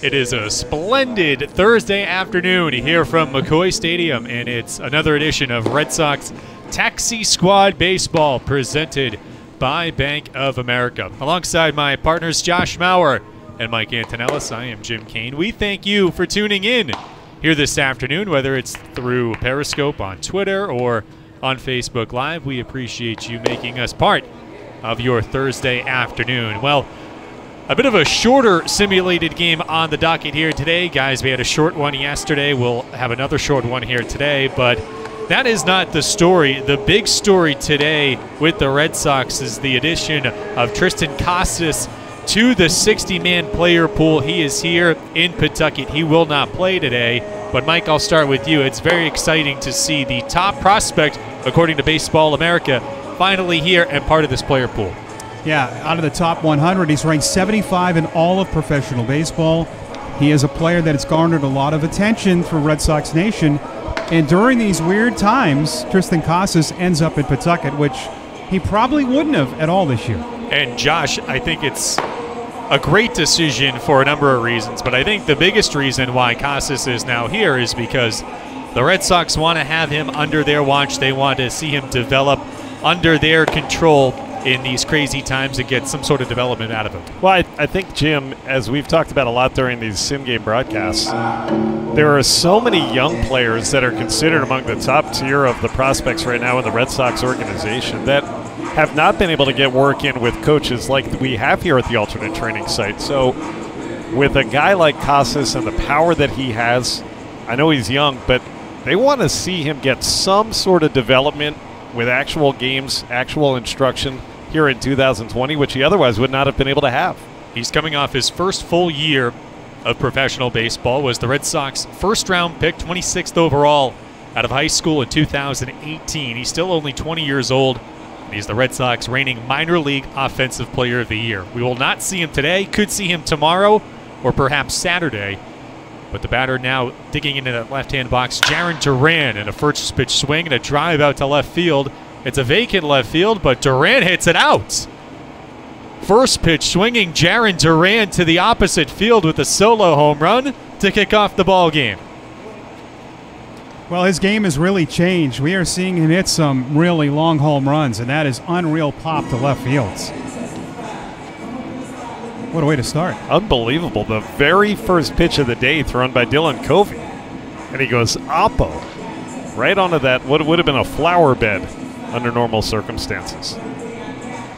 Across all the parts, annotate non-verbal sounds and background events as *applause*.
It is a splendid Thursday afternoon here from McCoy Stadium, and it's another edition of Red Sox Taxi Squad Baseball presented by Bank of America. Alongside my partners Josh Maurer and Mike Antonellis, I am Jim Kane. We thank you for tuning in here this afternoon, whether it's through Periscope on Twitter or on Facebook Live. We appreciate you making us part of your Thursday afternoon. Well, a bit of a shorter simulated game on the docket here today. Guys, we had a short one yesterday. We'll have another short one here today, but that is not the story. The big story today with the Red Sox is the addition of Triston Casas to the 60 man player pool. He is here in Pawtucket. He will not play today. But, Mike, I'll start with you. It's very exciting to see the top prospect, according to Baseball America, finally here and part of this player pool. Yeah, out of the top 100, he's ranked 75 in all of professional baseball. He is a player that has garnered a lot of attention through Red Sox Nation. And during these weird times, Triston Casas ends up in Pawtucket, which he probably wouldn't have at all this year. And Josh, I think it's a great decision for a number of reasons, but I think the biggest reason why Casas is now here is because the Red Sox want to have him under their watch. They want to see him develop under their control in these crazy times to get some sort of development out of him. Well, I, I, think, Jim, as we've talked about a lot during these sim game broadcasts, there are so many young players that are considered among the top tier of the prospects right now in the Red Sox organization that have not been able to get work in with coaches like we have here at the alternate training site. So, with a guy like Casas and the power that he has, I know he's young, but they want to see him get some sort of development with actual games, actual instruction here in 2020, which he otherwise would not have been able to have. He's coming off his first full year of professional baseball. Was the Red Sox first round pick, 26th overall out of high school in 2018. He's still only 20 years old. And he's the Red Sox reigning minor league offensive player of the year. We will not see him today, could see him tomorrow or perhaps Saturday. But the batter now digging into that left hand box. Jarren Duran in a first pitch swing and a drive out to left field. It's a vacant left field, but Duran hits it out. First pitch swinging Jarren Duran to the opposite field with a solo home run to kick off the ball game. Well, his game has really changed. We are seeing him hit some really long home runs, and that is unreal pop to left fields. What a way to start. Unbelievable. The very first pitch of the day thrown by Dylan Covey. And he goes oppo right onto that, what would have been a flower bed under normal circumstances.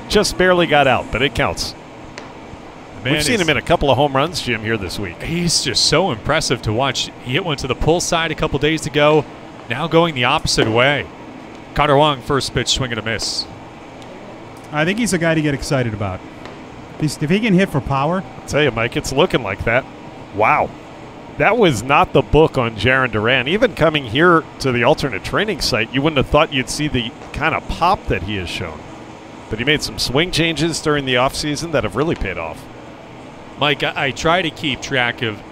Just barely got out, but it counts. Man We've seen him in a couple of home runs, Jim, here this week. He's just so impressive to watch. He hit one to the pull side a couple days ago, now going the opposite way. Connor Wong, first pitch, swing and a miss. I think he's a guy to get excited about. If he can hit for power. I'll tell you, Mike, it's looking like that. Wow. That was not the book on Jarren Duran. Even coming here to the alternate training site, you wouldn't have thought you'd see the kind of pop that he has shown. But he made some swing changes during the offseason that have really paid off. Mike, I, I try to keep track of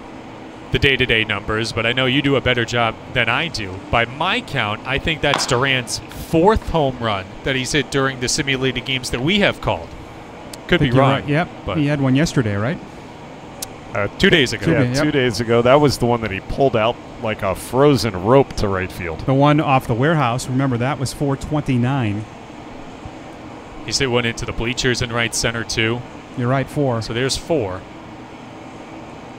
the day to day numbers, but I know you do a better job than I do. By my count, I think that's Duran's fourth home run that he's hit during the simulated games that we have called. Could be wrong. Right. Yep. But he had one yesterday, right? Uh, two days ago. Two, yeah, yep. two days ago. That was the one that he pulled out like a frozen rope to right field. The one off the warehouse. Remember that was 429. He said went into the bleachers in right center too. You're right, four. So there's four.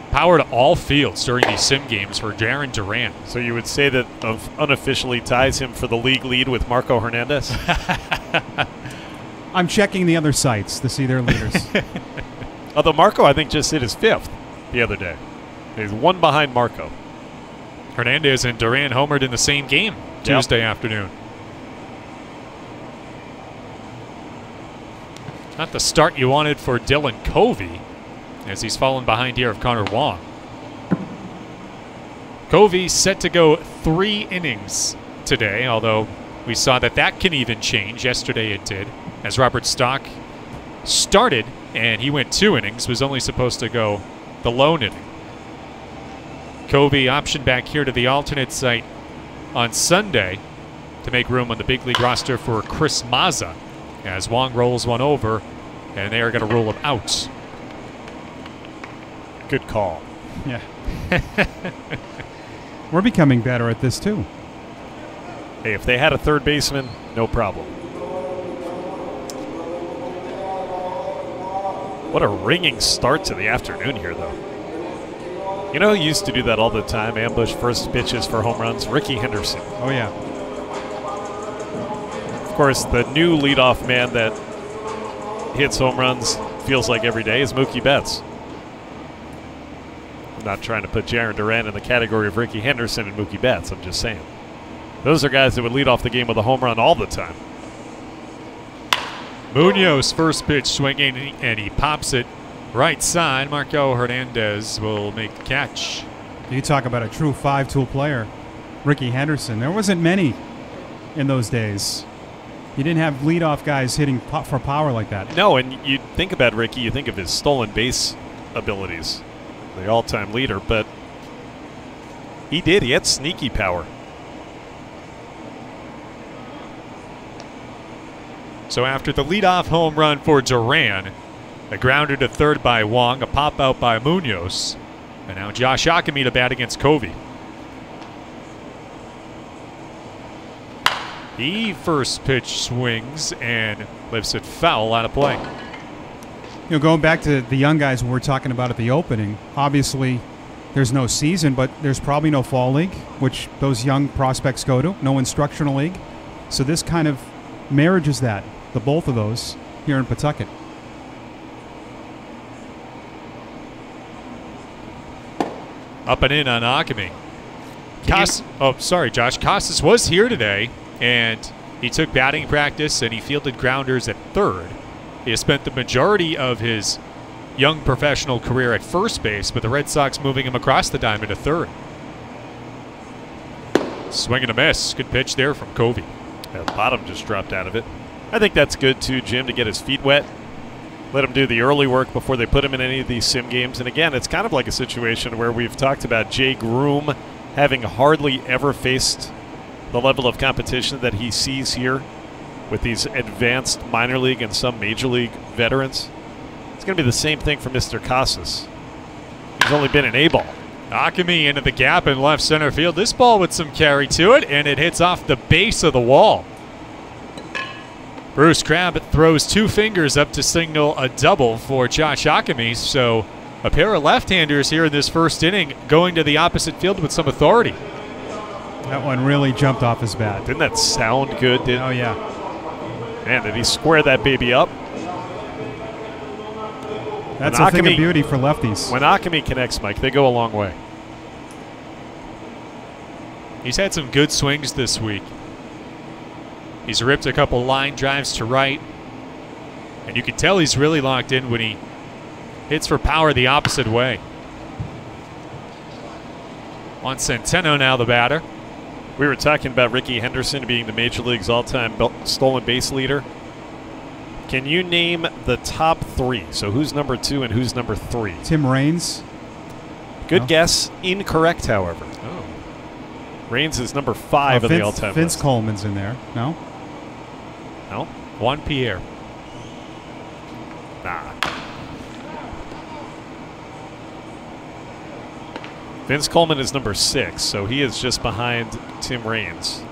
Power to all fields during these sim games for Jarren Duran. So you would say that of unofficially ties him for the league lead with Marco Hernandez? *laughs* I'm checking the other sites to see their leaders. *laughs* Although Marco, I think, just hit his fifth the other day. He's one behind Marco. Hernandez and Duran homered in the same game Tuesday yep. afternoon. Not the start you wanted for Dylan Covey, as he's fallen behind here of Connor Wong. Covey set to go three innings today, although we saw that that can even change. Yesterday it did as Robert Stock started and he went two innings, was only supposed to go the lone inning. Covey option back here to the alternate site on Sunday to make room on the big league roster for Chris Mazza as Wong rolls one over and they are going to rule him out. Good call. Yeah. *laughs* We're becoming better at this too. Hey, if they had a third baseman, no problem. What a ringing start to the afternoon here, though. You know who used to do that all the time? Ambush first pitches for home runs? Rickey Henderson. Oh yeah. Of course, the new leadoff man that hits home runs feels like every day is Mookie Betts. I'm not trying to put Jarren Duran in the category of Rickey Henderson and Mookie Betts. I'm just saying. Those are guys that would lead off the game with a home run all the time. Munoz first pitch swinging and he pops it right side. Marco Hernandez will make the catch. You talk about a true five-tool player, Rickey Henderson. There wasn't many in those days. You didn't have leadoff guys hitting po- for power like that. No, and you think about Ricky, you think of his stolen base abilities, the all-time leader, but he did. He had sneaky power. So after the leadoff home run for Duran, a grounder to third by Wong, a pop out by Munoz, and now Josh Ockimey to bat against Covey. He first pitch swings and lifts it foul out of play. You know, going back to the young guys we were talking about at the opening, obviously there's no season, but there's probably no fall league, which those young prospects go to, no instructional league. So this kind of marriages that, the both of those here in Pawtucket. Up and in on Ockimey. Can you- oh, sorry, Josh. Casas was here today, and he took batting practice and he fielded grounders at third. He has spent the majority of his young professional career at first base, but the Red Sox moving him across the diamond to third. Swing and a miss. Good pitch there from Covey. Yeah, the bottom just dropped out of it. I think that's good too, Jim, to get his feet wet. Let him do the early work before they put him in any of these sim games. And again, it's kind of like a situation where we've talked about Jay Groom having hardly ever faced the level of competition that he sees here with these advanced minor league and some major league veterans. It's going to be the same thing for Mr. Casas. He's only been an A ball. Ockimey into the gap in left center field. This ball with some carry to it, and it hits off the base of the wall. Bruce Crabb throws two fingers up to signal a double for Josh Ockimey. So a pair of left-handers here in this first inning going to the opposite field with some authority. That one really jumped off his bat. Didn't that sound good? Did, Oh yeah. man, did he square that baby up? That's When a thing of beauty for lefties. When Ockimey connects, Mike, they go a long way. He's had some good swings this week. He's ripped a couple line drives to right, and you can tell he's really locked in when he hits for power the opposite way. On Centeno now the batter. We were talking about Rickey Henderson being the Major League's all-time stolen base leader. Can you name the top three? So who's number two and who's number three? Tim Raines. Good No. guess. Incorrect, however. Oh. Raines is number five of on the all-time Vince list. Coleman's in there. No. No, Juan Pierre. nah. Vince Coleman is number six, so he is just behind Tim Raines.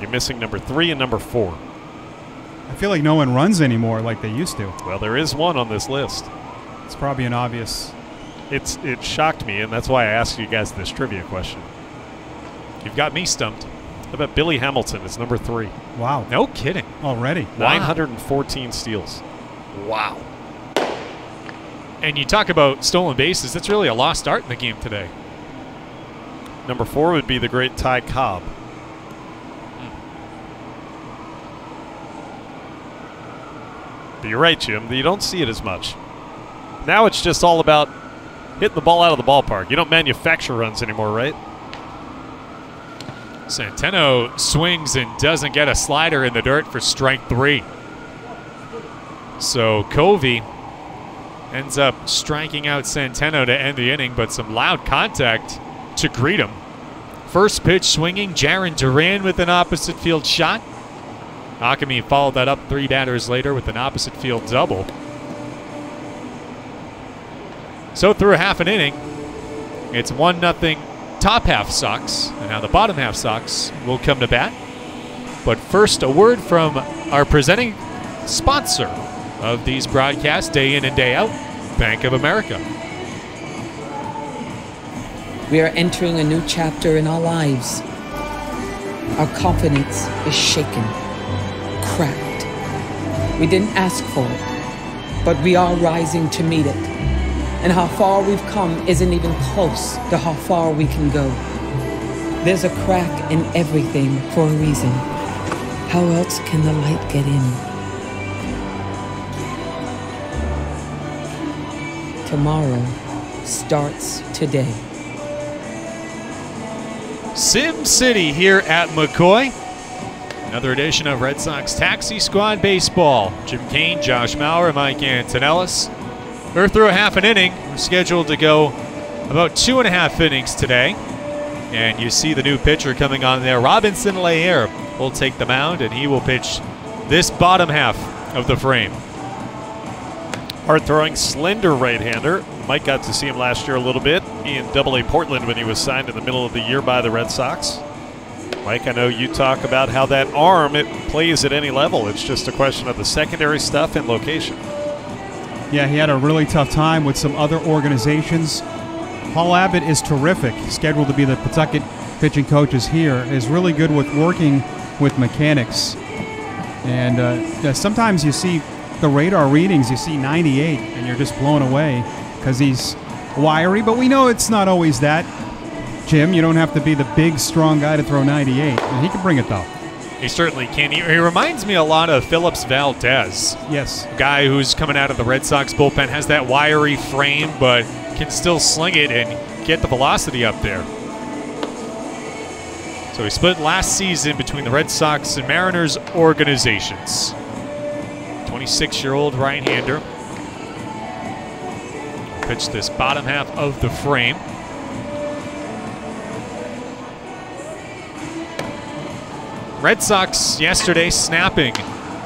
You're missing number three and number four. I feel like no one runs anymore like they used to. Well, there is one on this list. It's probably an obvious. It's it shocked me, and that's why I asked you guys this trivia question. You've got me stumped. How about Billy Hamilton? It's number three. Wow. No kidding. Already. Wow. 914 steals. Wow. And you talk about stolen bases. That's really a lost art in the game today. Number four would be the great Ty Cobb. Hmm. But you're right, Jim. You don't see it as much. Now it's just all about hitting the ball out of the ballpark. You don't manufacture runs anymore, right? Centeno swings and doesn't get a slider in the dirt for strike three. So Covey ends up striking out Centeno to end the inning, but some loud contact to greet him. First pitch swinging, Jarren Duran with an opposite field shot. Ockimey followed that up three batters later with an opposite field double. So through half an inning, It's 1 nothing top half Sox, and now the bottom half Sox will come to bat. But first, a word from our presenting sponsor of these broadcasts day in and day out, Bank of America. We are entering a new chapter in our lives. Our confidence is shaken, cracked. We didn't ask for it, but we are rising to meet it. And how far we've come isn't even close to how far we can go. There's a crack in everything for a reason. How else can the light get in? Tomorrow starts today. Sim City here at McCoy. Another edition of Red Sox Taxi Squad Baseball. Jim Kane, Josh Maurer, Mike Antonellis. We're through a half an inning. We're scheduled to go about two and a half innings today. And you see the new pitcher coming on there. Robinson Leyer will take the mound, and he will pitch this bottom half of the frame. Hard throwing, slender right hander. Mike got to see him last year a little bit in Double A Portland when he was signed in the middle of the year by the Red Sox. Mike, I know you talk about how that arm it plays at any level. It's just a question of the secondary stuff and location. Yeah, he had a really tough time with some other organizations. Paul Abbott is terrific. Scheduled to be the Pawtucket pitching coaches here. Is really good with working with mechanics. And uh, sometimes you see the radar readings, you see 98, and you're just blown away because he's wiry. But we know it's not always that. Jim, you don't have to be the big, strong guy to throw 98. And he can bring it though. He certainly can. He, he reminds me a lot of Phillips Valdez. Yes. Guy who's coming out of the Red Sox bullpen has that wiry frame, but can still sling it and get the velocity up there. So he split last season between the Red Sox and Mariners organizations. 26 year old right hander. Pitched this bottom half of the frame. Red Sox yesterday snapping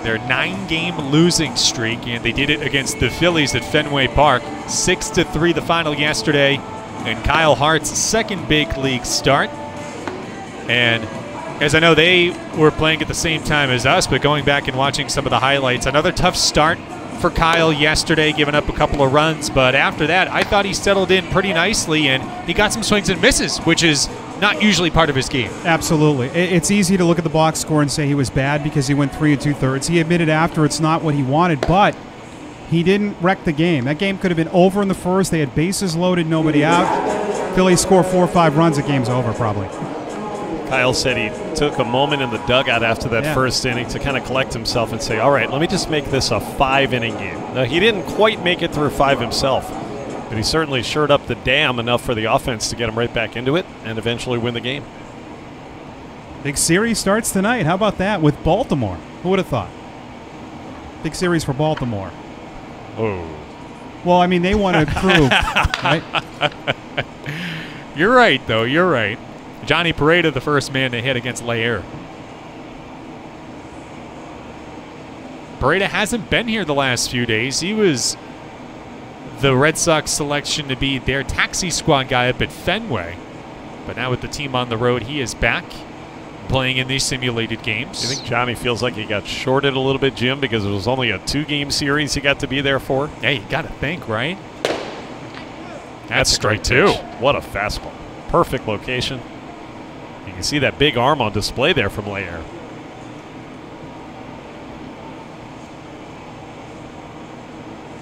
their nine game losing streak, and they did it against the Phillies at Fenway Park. 6 to 3 the final yesterday, and Kyle Hart's second big league start. And as I know they were playing at the same time as us, but going back and watching some of the highlights, another tough start for Kyle yesterday, giving up a couple of runs. But after that, I thought he settled in pretty nicely and he got some swings and misses, which is not usually part of his game. Absolutely. It's easy to look at the box score and say he was bad because he went three and two thirds. He admitted after it's not what he wanted, but he didn't wreck the game. That game could have been over in the first. They had bases loaded, nobody out. Phillies score four or five runs, the game's over probably. Kyle said he took a moment in the dugout after that Yeah. first inning to kind of collect himself and say, all right, let me just make this a five inning game. Now, he didn't quite make it through five himself, but he certainly shored up the dam enough for the offense to get him right back into it and eventually win the game. Big series starts tonight. How about that with Baltimore? Who would have thought? Big series for Baltimore. Oh. Well, I mean, they want to prove, *laughs* right? You're right, though. You're right. Johnny Pareda, the first man to hit against Leyer. Pareda hasn't been here the last few days. He was the Red Sox selection to be their taxi squad guy up at Fenway. But now with the team on the road, he is back playing in these simulated games. You think Johnny feels like he got shorted a little bit, Jim, because it was only a two game series he got to be there for? Yeah, you got to think, right? That's, straight two. What a fastball. Perfect location. You can see that big arm on display there from Leyer.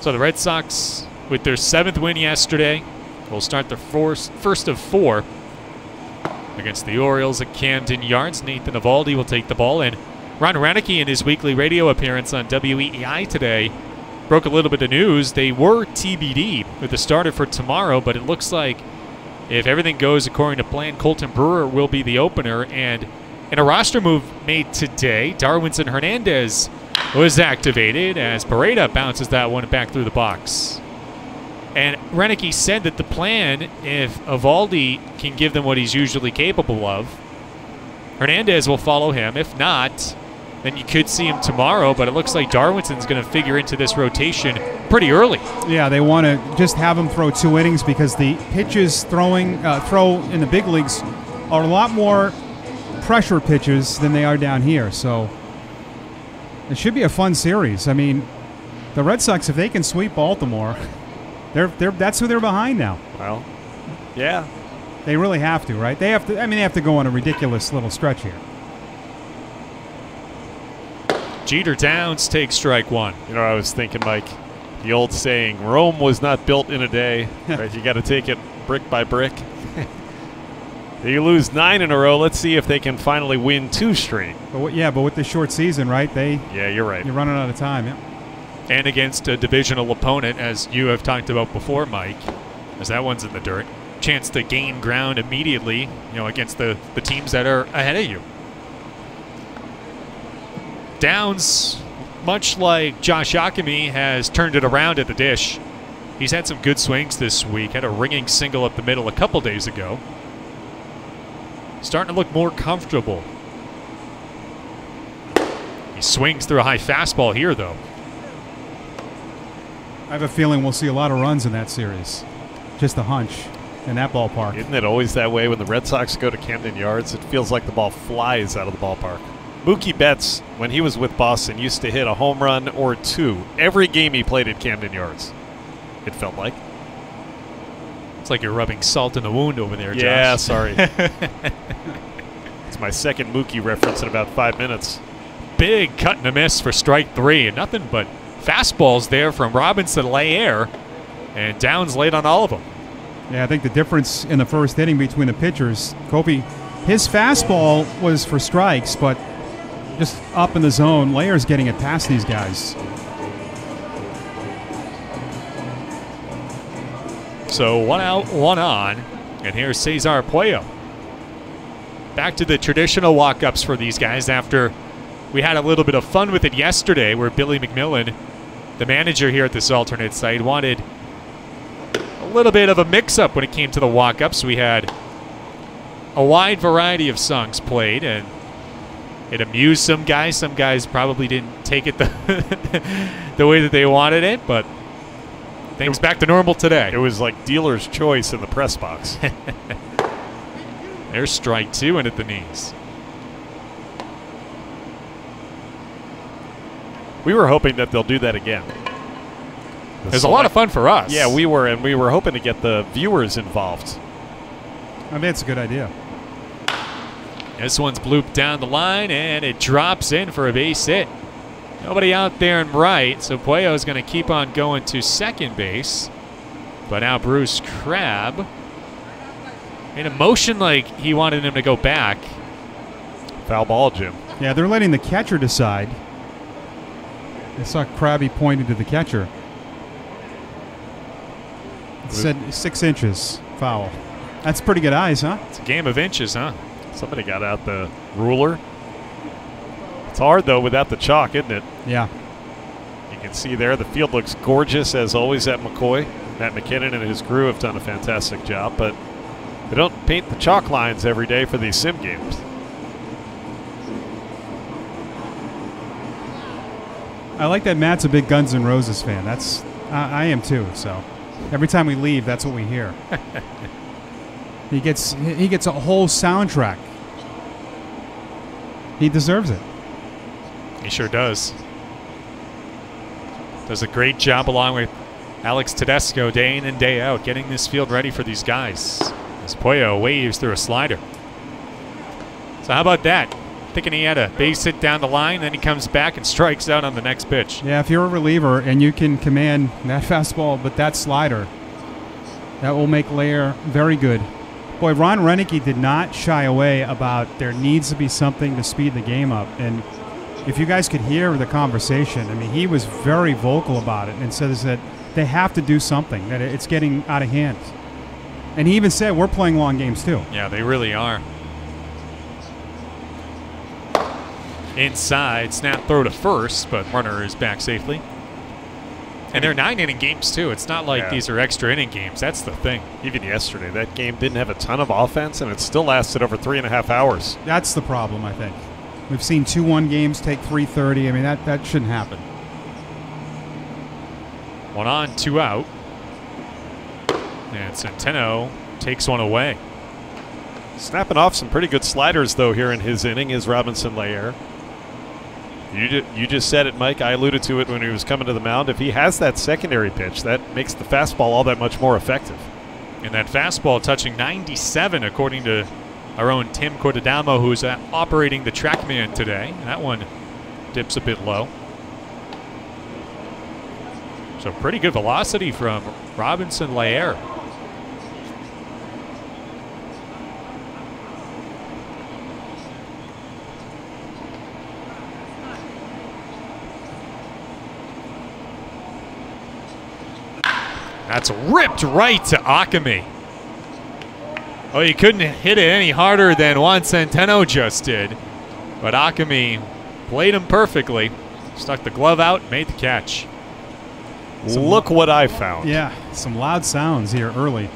So the Red Sox, with their seventh win yesterday, will start their first, first of four against the Orioles at Camden Yards. Nathan Eovaldi will take the ball, and Ron Roenicke in his weekly radio appearance on WEEI today broke a little bit of news. They were TBD with the starter for tomorrow, but it looks like if everything goes according to plan, Colten Brewer will be the opener. And in a roster move made today, Darwinzon Hernandez was activated as Pareda bounces that one back through the box. And Roenicke said that the plan, if Eovaldi can give them what he's usually capable of, Hernandez will follow him. If not, then you could see him tomorrow. But it looks like Darwinzon's going to figure into this rotation pretty early. Yeah, they want to just have him throw two innings because the pitches throwing uh, throw in the big leagues are a lot more pressure pitches than they are down here. So it should be a fun series. I mean, the Red Sox, if they can sweep Baltimore, *laughs* they're, they're that's who they're behind now. Well, yeah. They really have to, right? They have to. I mean, they have to go on a ridiculous little stretch here. Jeter Downs takes strike one. You know, I was thinking, Mike, the old saying, Rome was not built in a day. *laughs* right? You got to take it brick by brick. *laughs* they lose nine in a row. Let's see if they can finally win two straight. But what, yeah, but with the short season, right? They Yeah, you're right. you're running out of time. Yeah. And against a divisional opponent, as you have talked about before, Mike, as that one's in the dirt. Chance to gain ground immediately, you know, against the, the teams that are ahead of you. Downs, much like Josh Ockimey, has turned it around at the dish. He's had some good swings this week. Had a ringing single up the middle a couple days ago. Starting to look more comfortable. He swings through a high fastball here, though. I have a feeling we'll see a lot of runs in that series. Just a hunch in that ballpark. Isn't it always that way when the Red Sox go to Camden Yards? It feels like the ball flies out of the ballpark. Mookie Betts, when he was with Boston, used to hit a home run or two every game he played at Camden Yards. It felt like. It's like you're rubbing salt in the wound over there, Josh. Yeah, *laughs* sorry. it's my second Mookie reference in about five minutes. Big cut and a miss for strike three. And nothing but fastballs there from Robinson Leyer. And Downs late on all of them. Yeah, I think the difference in the first inning between the pitchers, Covey, his fastball was for strikes, but just up in the zone, Leyer's getting it past these guys. So one out, one on. And here's Cesar Puello. Back to the traditional walk ups for these guys after we had a little bit of fun with it yesterday where Billy McMillon, the manager here at this alternate site, wanted a little bit of a mix up when it came to the walk ups. We had a wide variety of songs played and it amused some guys. Some guys probably didn't take it the, *laughs* the way that they wanted it, but things back to normal today. It was like dealer's choice in the press box. *laughs* There's strike two and at the knees. We were hoping that they'll do that again. The It was a lot of fun for us. Yeah, we were, and we were hoping to get the viewers involved. I mean, it's a good idea. This one's blooped down the line and it drops in for a base hit. Nobody out there in right, so Puello's going to keep on going to second base. But now Bruce Crabb, in a motion like he wanted him to go back. Foul ball, Jim. Yeah, they're letting the catcher decide. I saw Krabby pointed to the catcher. It said six inches foul. That's pretty good eyes, huh? It's a game of inches, huh? Somebody got out the ruler. It's hard though without the chalk, isn't it? Yeah. You can see there the field looks gorgeous as always at McCoy. Matt McKinnon and his crew have done a fantastic job, but they don't paint the chalk lines every day for these sim games. I like that Matt's a big Guns N' Roses fan. That's I, I am too. So every time we leave, that's what we hear. *laughs* he gets he gets a whole soundtrack. He deserves it. He sure does. Does a great job along with Alex Tedesco day in and day out getting this field ready for these guys. As Puello waves through a slider. So how about that? Thinking he had a base hit down the line, then he comes back and strikes out on the next pitch. Yeah, if you're a reliever and you can command that *laughs* fastball, but that slider, that will make Leyer very good. Boy, Ron Roenicke did not shy away about there needs to be something to speed the game up. And if you guys could hear the conversation, I mean, he was very vocal about it and says that they have to do something, that it's getting out of hand. And he even said, we're playing long games too. Yeah, they really are. Inside, snap throw to first, but runner is back safely. And they're nine inning games too. It's not like Yeah. these are extra inning games. That's the thing. Even yesterday, that game didn't have a ton of offense, and it still lasted over three and a half hours. That's the problem, I think. We've seen two one games take three thirty. I mean that that shouldn't happen. One on, two out. And Centeno takes one away. Snapping off some pretty good sliders, though, here in his inning is Robinson Leyer. You, ju- you just said it, Mike. I alluded to it when he was coming to the mound. If he has that secondary pitch, that makes the fastball all that much more effective. And that fastball touching 97, according to our own Tim Cordadamo, who's uh, operating the TrackMan today. That one dips a bit low. So pretty good velocity from Robinson Leyer. That's ripped right to Ockimey. Oh, he couldn't hit it any harder than Juan Centeno just did. But Ockimey played him perfectly. Stuck the glove out, made the catch. Look what I found. Yeah, some loud sounds here early.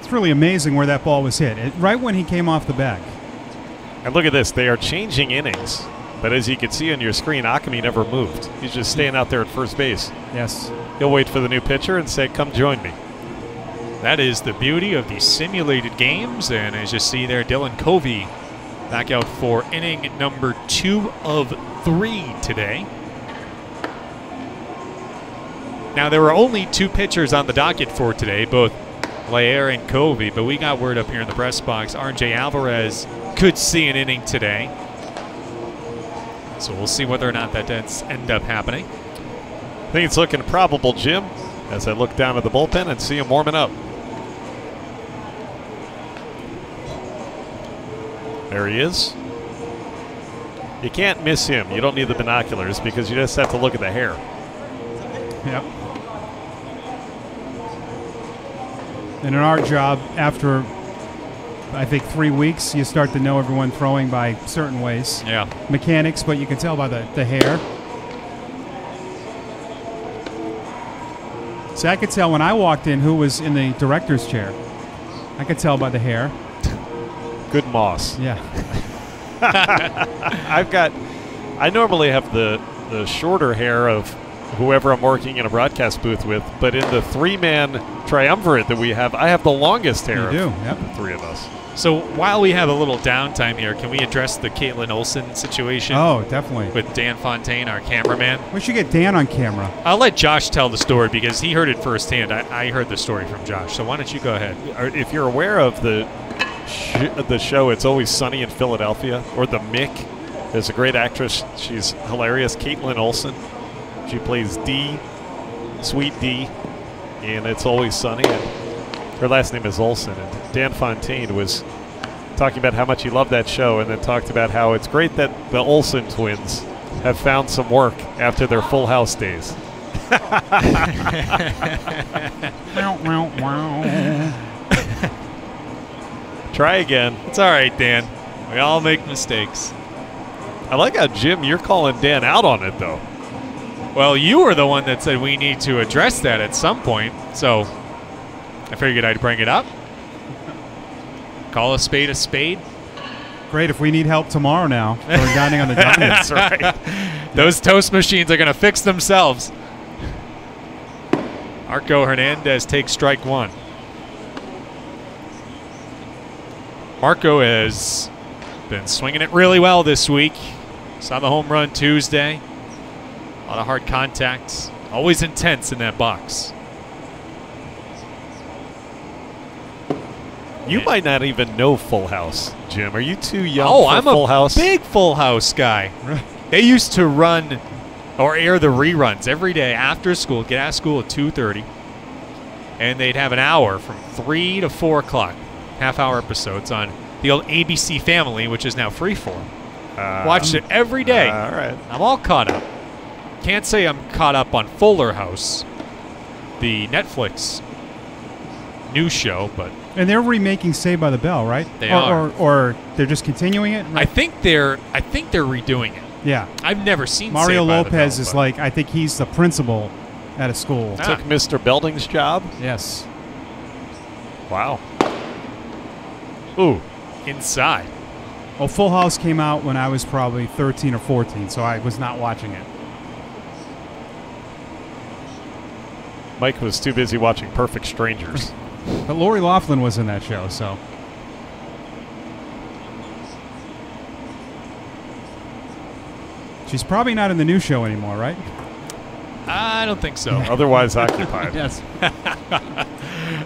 It's really amazing where that ball was hit. It, right when he came off the bag. And look at this. They are changing innings. But as you can see on your screen, Ockimey never moved. He's just staying out there at first base. Yes. He'll wait for the new pitcher and say, come join me. That is the beauty of these simulated games. And as you see there, Dylan Covey back out for inning number two of three today. Now, there were only two pitchers on the docket for today, both Leyer and Covey, but we got word up here in the press box RJ Alvarez could see an inning today. So we'll see whether or not that does end up happening. I think it's looking probable, Jim, as I look down at the bullpen and see him warming up. There he is. You can't miss him. You don't need the binoculars because you just have to look at the hair. Yep. And in our job, after I think three weeks, you start to know everyone throwing by certain ways. Yeah. Mechanics, but you can tell by the, the hair. See, I could tell when I walked in who was in the director's chair. I could tell by the hair. *laughs* Good moss. Yeah. *laughs* I've got. I normally have the the shorter hair of whoever I'm working in a broadcast booth with, but in the three man triumvirate that we have, I have the longest hair. You of do, yep. the three of us. So while we have a little downtime here, can we address the Kaitlin Olson situation Oh, definitely. with Dan Fontaine, our cameraman? We should get Dan on camera. I'll let Josh tell the story because he heard it firsthand. I, I heard the story from Josh. So why don't you go ahead? If you're aware of the sh- the show, it's always sunny in Philadelphia, or the Mick. There's a great actress. She's hilarious, Kaitlin Olson. She plays D, Sweet D, and it's always sunny. And her last name is Olson, And Dan Fontaine was talking about how much he loved that show, and then talked about how it's great that the Olson twins have found some work after their Full House days. *laughs* Try again. It's all right, Dan. We all make mistakes. I like how Jim, you're calling Dan out on it though. Well, you were the one that said we need to address that at some point. So I figured I'd bring it up. Call a spade a spade. Great if we need help tomorrow now. We're dining on the *laughs* Giants. That's right. Those toast machines are going to fix themselves. Marco Hernandez takes strike one. Marco has been swinging it really well this week. Saw the home run Tuesday. A lot of hard contacts. Always intense in that box. You might not even know Full House, Jim. Are you too young oh, I'm Full a House? big Full House guy. *laughs* They used to run or air the reruns every day after school. Get out of school at 2:30, and they'd have an hour from three to four o'clock, half-hour episodes on the old ABC Family, which is now Freeform. Uh, Watched it every day. all right. I'm all caught up. Can't say I'm caught up on Fuller House, the Netflix new show, but And they're remaking Saved by the Bell, right? They or, are. Or, or they're just continuing it? I think they're I think they're redoing it. yeah. I've never seen Mario Saved by the Lopez Bell, is but- like, I think he's the principal at a school. Ah. Took Mr. Belding's job. Yes. Wow. Ooh, inside. Well, Full House came out when I was probably 13 or 14, so I was not watching it. Mike was too busy watching Perfect Strangers. But Lori Loughlin was in that show, so. She's probably not in the new show anymore, right? I don't think so. *laughs* Otherwise occupied. Yes. *laughs*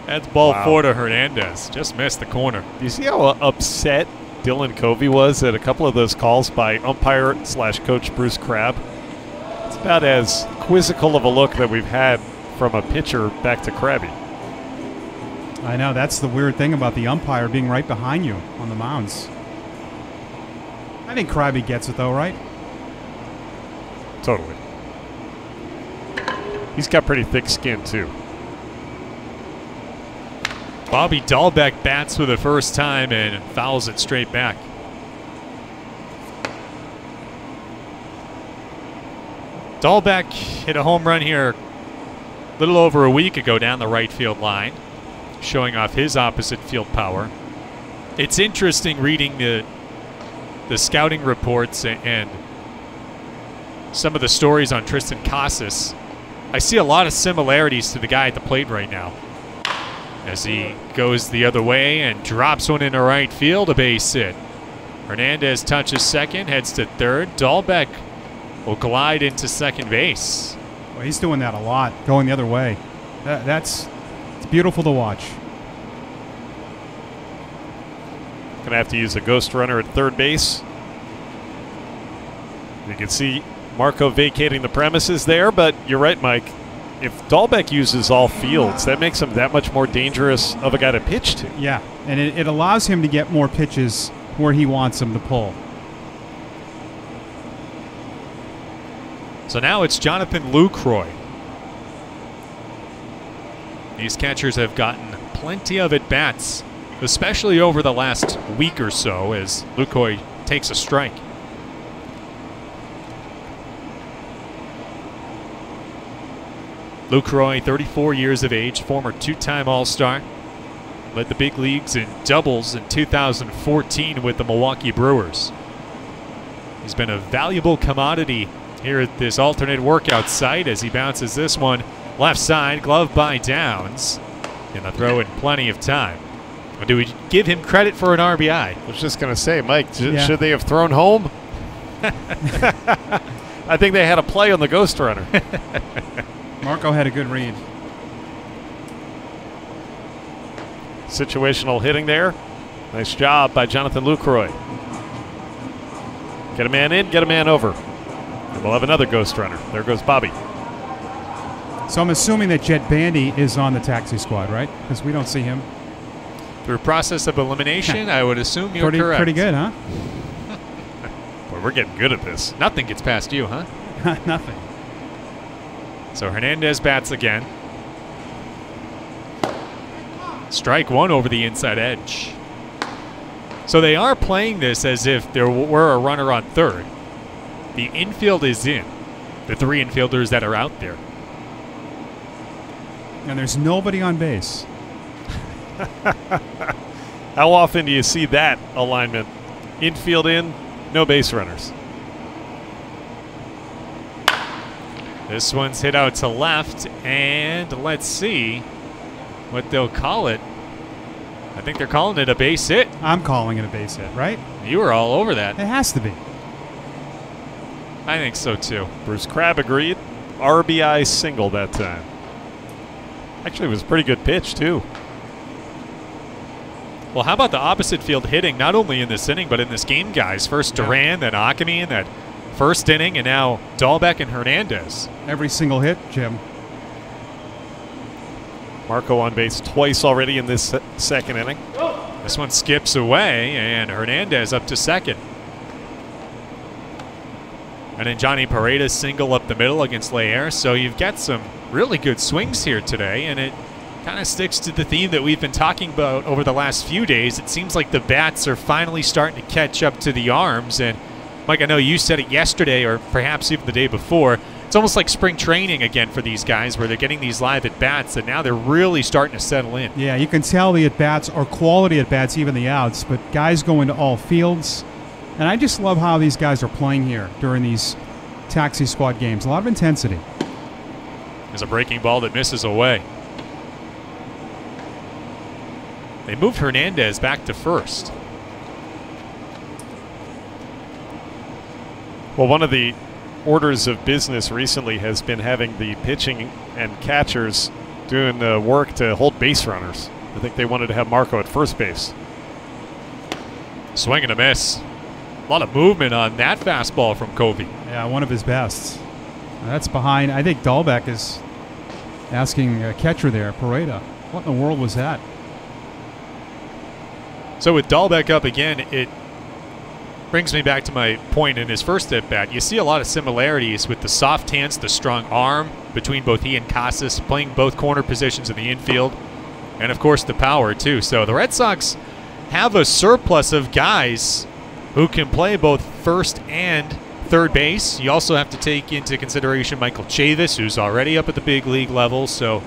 That's ball Wow. four to Hernandez. Just missed the corner. Do you see how uh, upset Dylan Covey was at a couple of those calls by umpire slash coach Bruce Crabb? It's about as quizzical of a look that we've had from a pitcher back to Krabby. I know. That's the weird thing about the umpire being right behind you on the mounds. I think Krabby gets it, though, right? Totally. He's got pretty thick skin, too. Bobby Dalbec bats for the first time and fouls it straight back. Dalbec hit a home run here a little over a week ago down the right field line, showing off his opposite field power. It's interesting reading the the scouting reports and some of the stories on Triston Casas. I see a lot of similarities to the guy at the plate right now as he goes the other way and drops one into right field, a base hit. Hernandez touches second, heads to third. Dalbec will glide into second base. Well, he's doing that a lot, going the other way. That, that's it's beautiful to watch. Gonna have to use a ghost runner at third base. You can see Marco vacating the premises there, but you're right, Mike. If Dalbec uses all fields, that makes him that much more dangerous of a guy to pitch to. Yeah, and it, it allows him to get more pitches where he wants them to pull. So now it's Jonathan Lucroy. These catchers have gotten plenty of at bats, especially over the last week or so, as Lucroy takes a strike. Lucroy, 34 years of age, former two time All Star, led the big leagues in doubles in 2014 with the Milwaukee Brewers. He's been a valuable commodity here at this alternate workout site as he bounces this one left side, glove by Downs, and the throw in plenty of time. Or do we give him credit for an RBI? I was just gonna say, Mike, sh- Yeah. should they have thrown home? *laughs* I think they had a play on the ghost runner. *laughs* Marco had a good read. Situational hitting there. Nice job by Jonathan Lucroy. Get a man in, get a man over. And we'll have another ghost runner. There goes Bobby. So I'm assuming that Jett Bandy is on the taxi squad, right? Because we don't see him. Through process of elimination, I would assume you're Pretty, correct. pretty good, huh? *laughs* Boy, we're getting good at this. Nothing gets past you, huh? *laughs* Nothing. So Hernandez bats again. Strike one over the inside edge. So they are playing this as if there were a runner on third. The infield is in. The three infielders that are out there. And there's nobody on base. *laughs* How often do you see that alignment? Infield in, no base runners. This one's hit out to left, and let's see what they'll call it. I think they're calling it a base hit. I'm calling it a base hit, right? You were all over that. It has to be. I think so too. Bruce Crabb agreed. RBI single that time. Actually, it was a pretty good pitch, too. Well, how about the opposite field hitting, not only in this inning, but in this game, guys? First Yeah. Duran, then Ockimey in that first inning, and now Dalbec and Hernandez. Every single hit, Jim. Marco on base twice already in this second inning. This one skips away, and Hernandez up to second. And then Johnny Paredes single up the middle against Leyer. So you've got some really good swings here today, and it kind of sticks to the theme that we've been talking about over the last few days. It seems like the bats are finally starting to catch up to the arms. And Mike, I know you said it yesterday, or perhaps even the day before. it's almost like spring training again for these guys, where they're getting these live at bats, and now they're really starting to settle in. Yeah, you can tell the at bats are quality at bats, even the outs, but guys go into all fields. And I just love how these guys are playing here during these taxi squad games. A lot of intensity. There's a breaking ball that misses away. They moved Hernandez back to first. Well, one of the orders of business recently has been having the pitching and catchers doing the work to hold base runners. I think they wanted to have Marco at first base. Swing and a miss. A lot of movement on that fastball from Covey. Yeah, one of his best. That's behind. I think Dalbec is asking a catcher there, Pereda. What in the world was that? So with Dalbec up again, it brings me back to my point in his first at bat. You see a lot of similarities with the soft hands, the strong arm between both he and Casas, playing both corner positions in the infield, and of course the power too. So the Red Sox have a surplus of guys who can play both first and third base. You also have to take into consideration Michael Chavis, who's already up at the big league level. So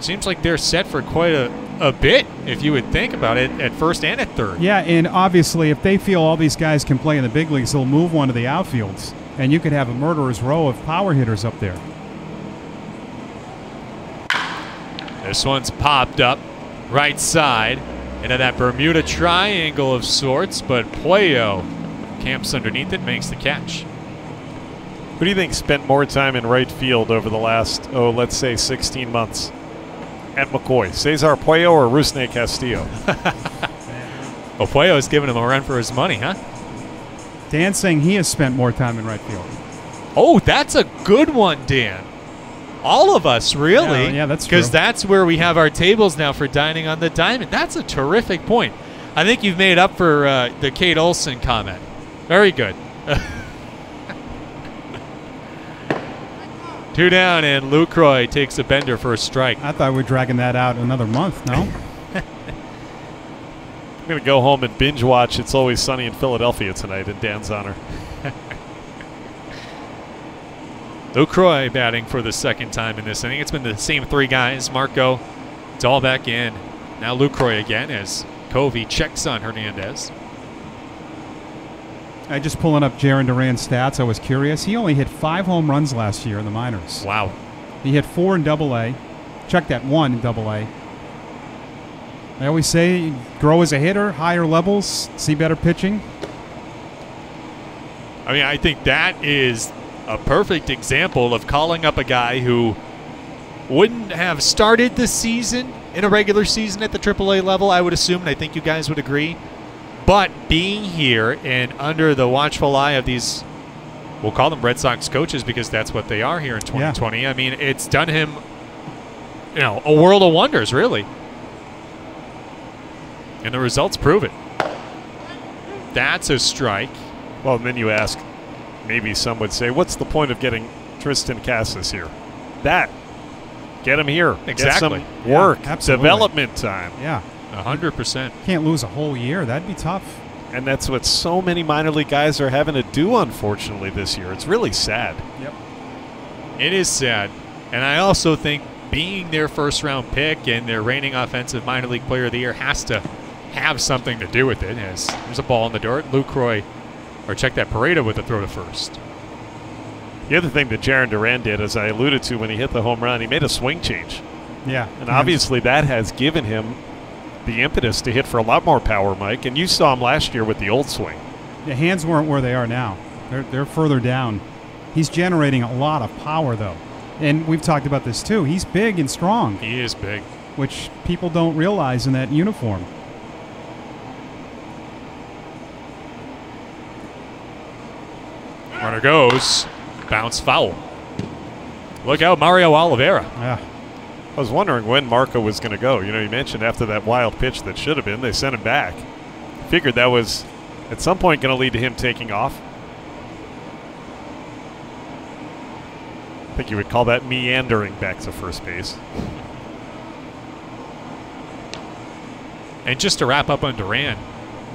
seems like they're set for quite a, a bit, if you would think about it, at first and at third. Yeah, and obviously, if they feel all these guys can play in the big leagues, they'll move one to the outfields, and you could have a murderer's row of power hitters up there. This one's popped up right side into that Bermuda triangle of sorts, but Puello camps underneath it, makes the catch. Who do you think spent more time in right field over the last, oh, let's say 16 months at McCoy? Cesar Puello or Rusney Castillo? *laughs* Well, Puello's giving him a run for his money, huh? Dan's saying he has spent more time in right field. Oh, that's a good one, Dan. All of us, really. Yeah, yeah, that's Because that's where we have our tables now for dining on the diamond. That's a terrific point. I think you've made up for uh, the Kate Olson comment. Very good. *laughs* Two down, and Lucroy takes a bender for a strike. I thought we were dragging that out another month, no? I'm going to go home and binge watch It's Always Sunny in Philadelphia tonight in Dan's honor. *laughs* Lucroy batting for the second time in this inning. It's been the same three guys. Marco, it's all back in. Now Lucroy again as Covey checks on Hernandez. I just pulling up Jarren Duran's stats. I was curious. He only hit five home runs last year in the minors. Wow. He hit four in Double A. Check that one in Double A. I always say, grow as a hitter, higher levels, see better pitching. I mean, I think that is a perfect example of calling up a guy who wouldn't have started the season in a regular season at the AAA level, I would assume, and I think you guys would agree. But being here and under the watchful eye of these, we'll call them Red Sox coaches because that's what they are here in 2020. I mean, it's done him, you know, a world of wonders, really. And the results prove it. That's a strike. Well, and then you ask, maybe some would say, what's the point of getting Triston Casas here? That. Get him here. Exactly. Get some work, Yeah, absolutely. development time. Yeah, 100%. can't lose a whole year. That'd be tough. And that's what so many minor league guys are having to do, unfortunately, this year. It's really sad. Yep. It is sad. And I also think being their first round pick and their reigning offensive minor league player of the year has to have something to do with it. As there's a ball in the dirt. Lucroy, or check that Pereda with a throw to first. The other thing that Jarren Duran did, as I alluded to when he hit the home run, he made a swing change. Yeah. And obviously that has given him the impetus to hit for a lot more power, Mike. And you saw him last year with the old swing. the hands weren't where they are now. They're, they're further down. He's generating a lot of power, though. And we've talked about this too. He's big and strong, He is big. which people don't realize in that uniform. Runner goes. Bounce foul. Look out, Mario Oliveira. Yeah. I was wondering when Marco was going to go. You know, you mentioned after that wild pitch that should have been, they sent him back. Figured that was at some point going to lead to him taking off. I think you would call that meandering back to first base. And just to wrap up on Duran,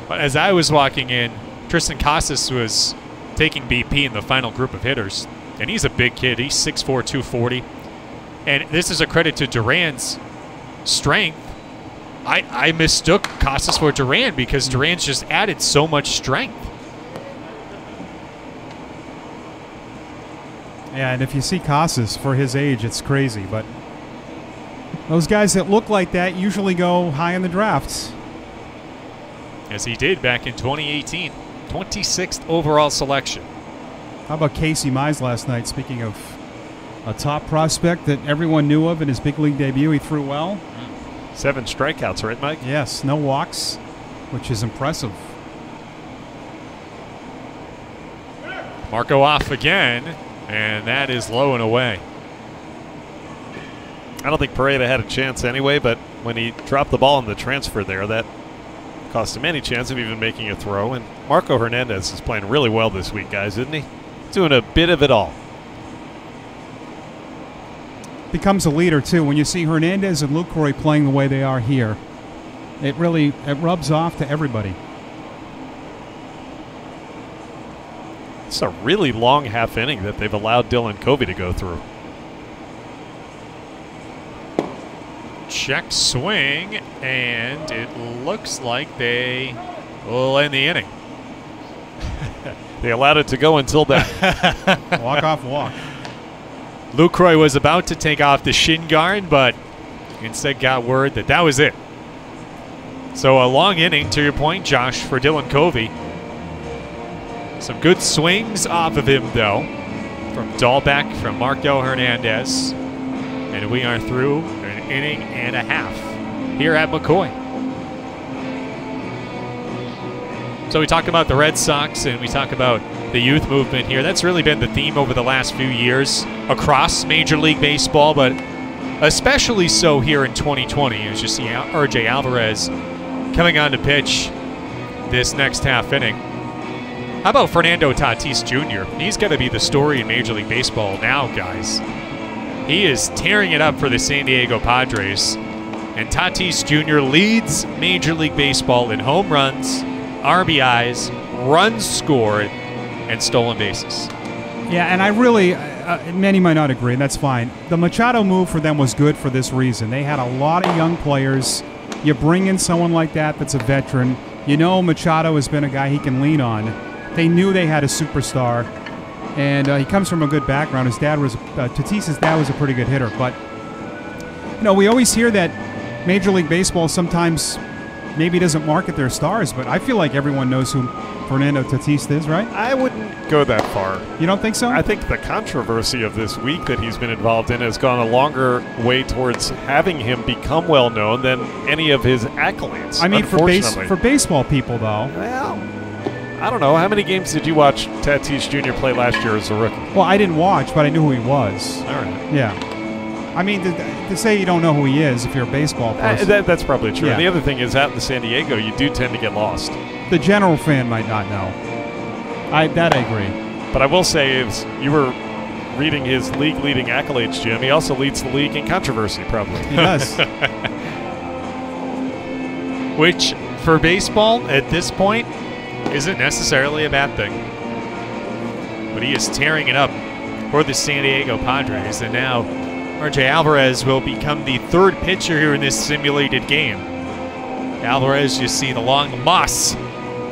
as I was walking in, Triston Casas was taking BP in the final group of hitters. and he's a big kid. He's 6'4", 240. And this is a credit to Duran's strength. I, I mistook Casas for Duran because Duran's just added so much strength. Yeah, and if you see Casas for his age, it's crazy. But those guys that look like that usually go high in the drafts. As he did back in 2018. 26th overall selection. How about Casey Mize last night? Speaking of a top prospect that everyone knew of in his big league debut, he threw well. Seven strikeouts, right, Mike? Yes, no walks, which is impressive. Marco off again, and that is low and away. I don't think Pereda had a chance anyway, but when he dropped the ball in the transfer there, that cost him any chance of even making a throw. And Marco Hernandez is playing really well this week, guys, isn't he? Doing a bit of it all. Becomes a leader too. When you see Hernandez and Luke Lucroy playing the way they are here, it really it rubs off to everybody. It's a really long half inning that they've allowed Dylan Covey to go through. Check swing, and it looks like they will end the inning. *laughs* They allowed it to go until then. *laughs* walk off walk. Lucroy was about to take off the shin guard, but instead got word that that was it. So a long inning, to your point, Josh, for Dylan Covey. Some good swings off of him, though, from Dalbec, from Marco Hernandez. And we are through an inning and a half here at McCoy. So we talk about the Red Sox and we talk about the youth movement here. That's really been the theme over the last few years across Major League Baseball, but especially so here in 2020 as you see RJ Alvarez coming on to pitch this next half inning. How about Fernando Tatis Jr.? He's going to be the story in Major League Baseball now, guys. He is tearing it up for the San Diego Padres. And Tatis Jr. leads Major League Baseball in home runs, RBIs, runs scored, and stolen bases. Yeah, and I really, uh, many might not agree, and that's fine. The Machado move for them was good for this reason. They had a lot of young players. You bring in someone like that that's a veteran. You know Machado has been a guy he can lean on. They knew they had a superstar, and uh, he comes from a good background. His dad was, uh, Tatis's dad was a pretty good hitter, but, you know, we always hear that Major League Baseball sometimes maybe doesn't market their stars, but I feel like everyone knows who Fernando Tatis is, right? I wouldn't go that far. You don't think so? I think the controversy of this week that he's been involved in has gone a longer way towards having him become well known than any of his accolades. I mean, for base for baseball people, though. well, I don't know. How many games did you watch Tatis Jr. play last year as a rookie? Well, I didn't watch, but I knew who he was. All right. Yeah. I mean, to, to say you don't know who he is if you're a baseball Uh, that, that's probably true. Yeah. And the other thing is, out in San Diego, you do tend to get lost. The general fan might not know. I that I agree. But I will say, is you were reading his league-leading accolades, Jim. He also leads the league in controversy, probably. He does. *laughs* which for baseball at this point isn't necessarily a bad thing. But he is tearing it up for the San Diego Padres, and now RJ Alvarez will become the third pitcher here in this simulated game. Alvarez, you see the long moss,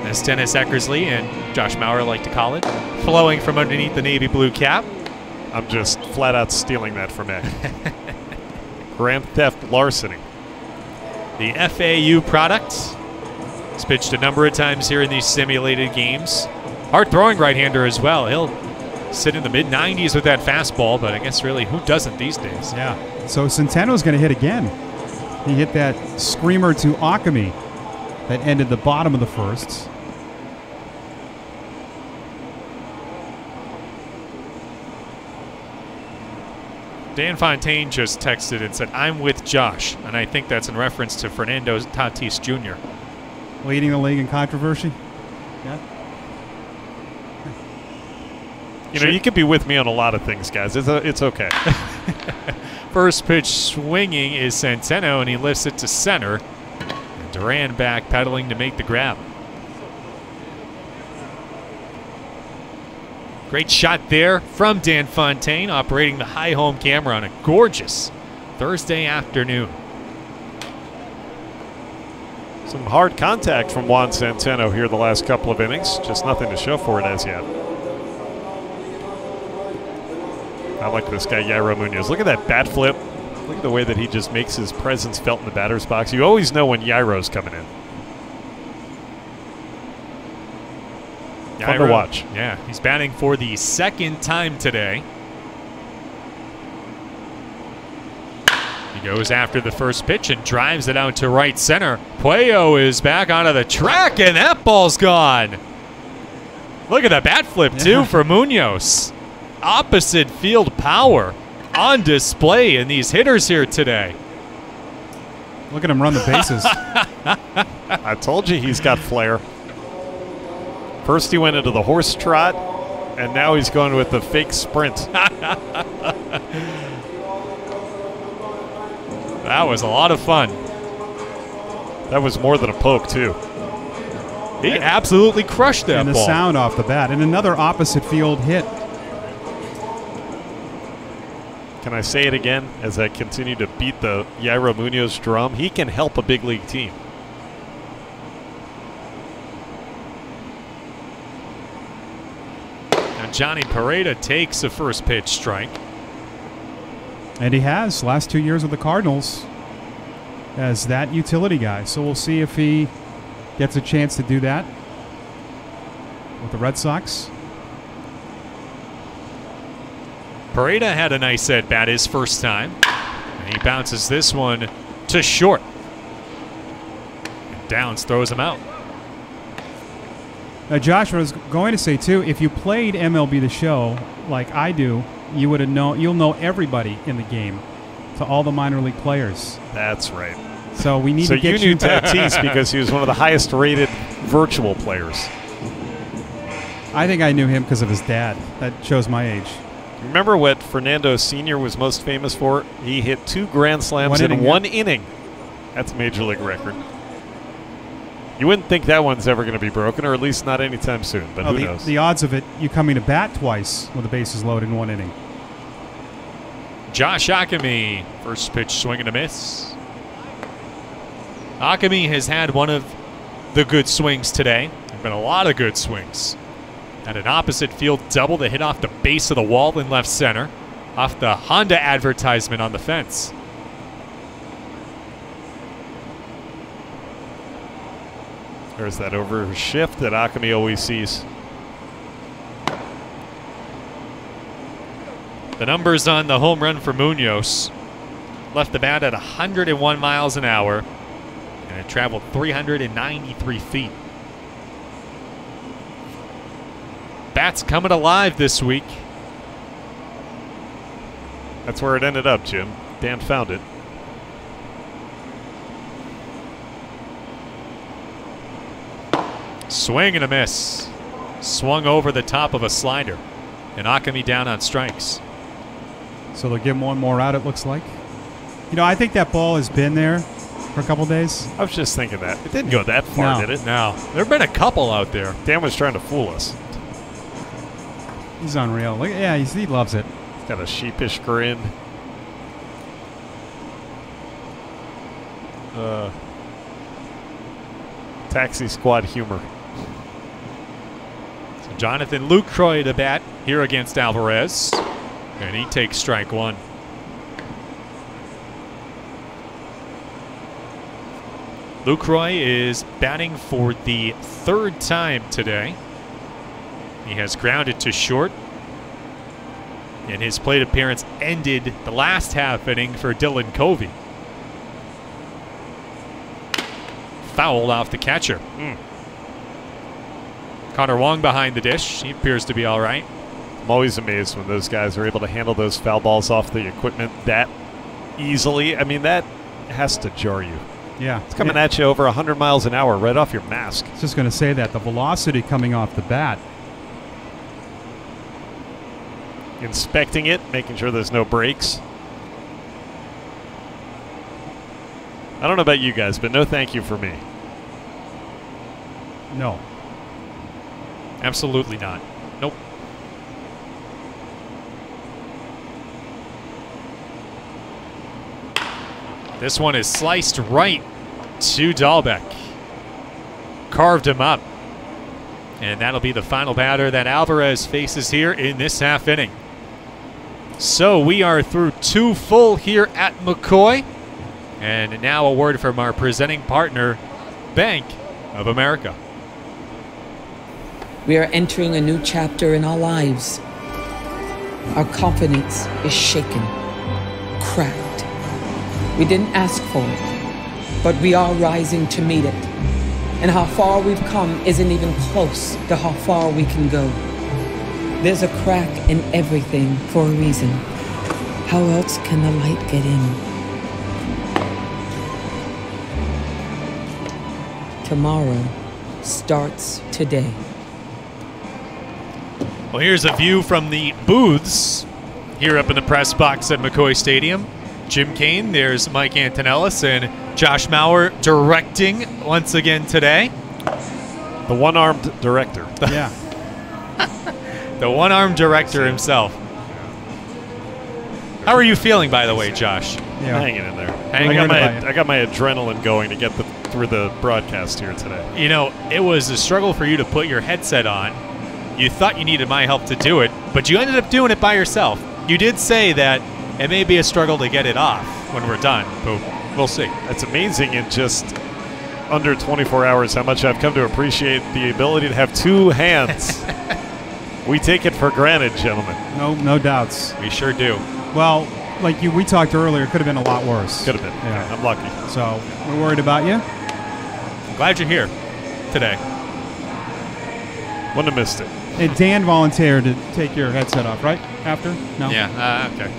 as Dennis Eckersley and Josh Maurer like to call it, flowing from underneath the navy blue cap. I'm just flat out stealing that from Ed. *laughs* Grand theft larceny. The FAU product. He's pitched a number of times here in these simulated games. Hard throwing right hander as well. He'll sit in the mid 90s with that fastball, but I guess really who doesn't these days? yeah. So Centeno's going to hit again. He hit that screamer to Ockimey that ended the bottom of the first. Dan Fontaine just texted and said, I'm with Josh. And I think that's in reference to Fernando Tatis Jr. Leading the league in controversy. Yeah. You know, you could be with me on a lot of things, guys. It's, a, it's okay. *laughs* First pitch swinging is Centeno, and he lifts it to center. And Duran back pedaling to make the grab. Great shot there from Dan Fontaine, operating the high home camera on a gorgeous Thursday afternoon. Some hard contact from Juan Centeno here the last couple of innings. Just nothing to show for it as yet. I like this guy, Yairo Munoz. Look at that bat flip. Look at the way that he just makes his presence felt in the batter's box. You always know when Yairo's coming in. Fun to watch. Yeah, he's batting for the second time today. He goes after the first pitch and drives it out to right center. Puello is back onto the track, and that ball's gone. Look at the bat flip, too, Yeah. for Munoz. Opposite field power on display in these hitters here today. Look at him run the bases. *laughs* I told you he's got flair. First he went into the horse trot, and now he's going with the fake sprint. *laughs* That was a lot of fun. That was more than a poke, too. He absolutely crushed that and the ball. sound off the bat. And another opposite field hit. Can I say it again as I continue to beat the Yairo Munoz drum? He can help a big league team. Johnny Pereda takes a first pitch strike. And he has last two years with the Cardinals as that utility guy. So we'll see if he gets a chance to do that with the Red Sox. Pereda had a nice at bat his first time. And he bounces this one to short. And Downs throws him out. Uh, now, Josh, what I was going to say too, if you played MLB the Show like I do, you would have known. You'll know everybody in the game, to all the minor league players. That's right. So we need So to get you you knew Tatis *laughs* because he was one of the highest rated virtual players. I think I knew him because of his dad. That shows my age. Remember what Fernando Sr. was most famous for? He hit two grand slams One in inning, one inning. That's a major league record. You wouldn't think that one's ever going to be broken, or at least not anytime soon, but Oh, who the, knows? the odds of it, you coming to bat twice with the bases loaded in one inning. Josh Ockimey, first pitch swing and a miss. Ockimey has had one of the good swings today. There have been a lot of good swings. Had an opposite field double that hit off the base of the wall in left center, off the Honda advertisement on the fence. There's that over shift that Ockimey always sees. The numbers on the home run for Munoz left the bat at 101 miles an hour, and it traveled 393 feet. Bats coming alive this week. That's where it ended up, Jim. Dan found it. Swing and a miss. Swung over the top of a slider. And Ockimey down on strikes. So they'll give him one more out, it looks like. You know, I think that ball has been there for a couple days. I was just thinking that. It didn't go that far, No. did it? Now, there have been a couple out there. Dan was trying to fool us. He's unreal. Look, yeah, he loves it. He's got a sheepish grin. Uh, taxi squad humor. Jonathan Lucroy to bat here against Alvarez. And he takes strike one. Lucroy is batting for the third time today. He has grounded to short. And his plate appearance ended the last half inning for Dylan Covey. Fouled off the catcher. Hmm. Connor Wong behind the dish. He appears to be all right. I'm always amazed when those guys are able to handle those foul balls off the equipment that easily. I mean, that has to jar you. Yeah. It's coming at you over 100 miles an hour right off your mask. I was just going to say that. The velocity coming off the bat. Inspecting it, making sure there's no breaks. I don't know about you guys, but no thank you for me. No. Absolutely not. Nope. This one is sliced right to Dalbec. Carved him up. And that'll be the final batter that Alvarez faces here in this half inning. So we are through two full here at McCoy. And now a word from our presenting partner, Bank of America. We are entering a new chapter in our lives. Our confidence is shaken, cracked. We didn't ask for it, but we are rising to meet it. And how far we've come isn't even close to how far we can go. There's a crack in everything for a reason. How else can the light get in? Tomorrow starts today. Well, here's a view from the booths here up in the press box at McCoy Stadium. Jim Kane, there's Mike Antonellis, and Josh Maurer directing once again today. The one-armed director. *laughs* Yeah. The one armed director himself. How are you feeling, by the way, Josh? Yeah. Hanging in there. Hanging I got my. I got my adrenaline going to get the, through the broadcast here today. You know, it was a struggle for you to put your headset on. You thought you needed my help to do it, but you ended up doing it by yourself. You did say that it may be a struggle to get it off when we're done, but we'll see. That's amazing in just under 24 hours how much I've come to appreciate the ability to have two hands. *laughs* we take it for granted, gentlemen. No, no doubts. We sure do. Well, like you, we talked earlier, it could have been a lot worse. Could have been. Yeah. I'm lucky. So we're worried about you. Glad you're here today. Wouldn't have missed it. And Dan volunteered to take your headset off, right? After? No. Yeah, uh, okay.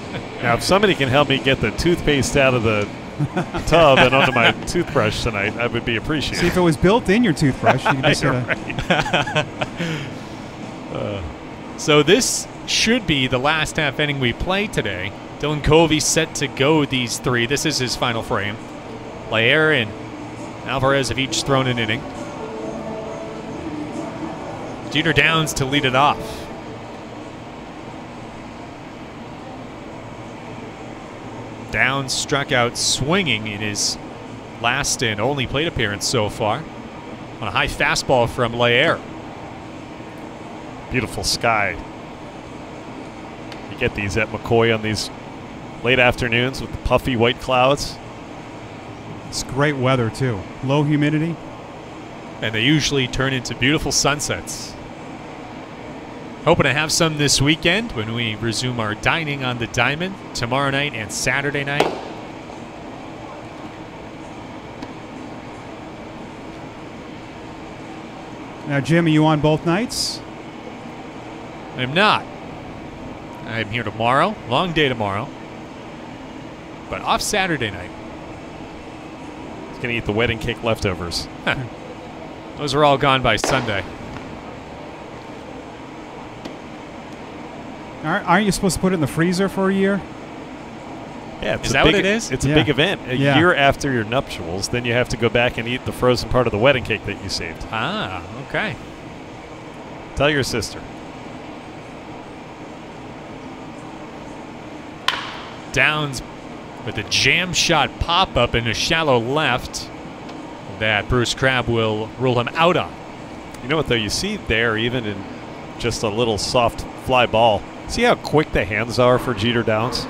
*laughs* Now, if somebody can help me get the toothpaste out of the *laughs* tub and onto my toothbrush tonight, I would be appreciated. See if it was built in your toothbrush. You could just You're sort of, So this should be the last half inning we play today. Dylan Covey set to go these three. This is his final frame. Leyer and Alvarez have each thrown an inning. Jeter Downs to lead it off. Downs struck out swinging in his last and only plate appearance so far. On a high fastball from Leyer. Beautiful sky. You get these at McCoy on these late afternoons with the puffy white clouds. it's great weather too. Low humidity. and they usually turn into beautiful sunsets. Hoping to have some this weekend when we resume our dining on the diamond tomorrow night and Saturday night. Now, Jim, are you on both nights? I'm not. I'm here tomorrow, long day tomorrow, but off Saturday night. He's going to eat the wedding cake leftovers. Those are all gone by Sunday. Aren't aren't you supposed to put it in the freezer for a year? Yeah, it's Is a that what big- it is? It's a Yeah. big event. A Yeah. year after your nuptials, then you have to go back and eat the frozen part of the wedding cake that you saved. Ah, okay. Tell your sister. Downs with a jam shot pop up in a shallow left that Bruce Crabb will rule him out on. You know what, though? You see there, even in just a little soft fly ball, see how quick the hands are for Jeter Downs?